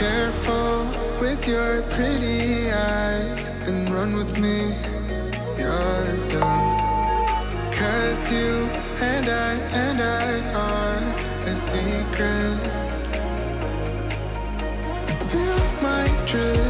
Careful with your pretty eyes and run with me. Yeah, yeah. Cause you and I and I are a secret. Feel my drift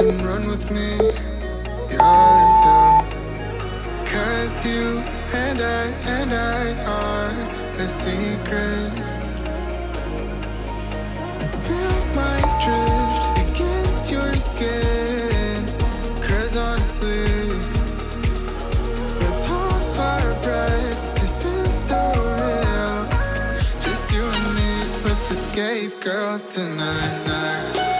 And run with me. Yeah, yeah. Cause you and I and I are a secret. Feel my drift against your skin. Cause honestly, our breath. This is so real. Just you and me, escape, girl, tonight.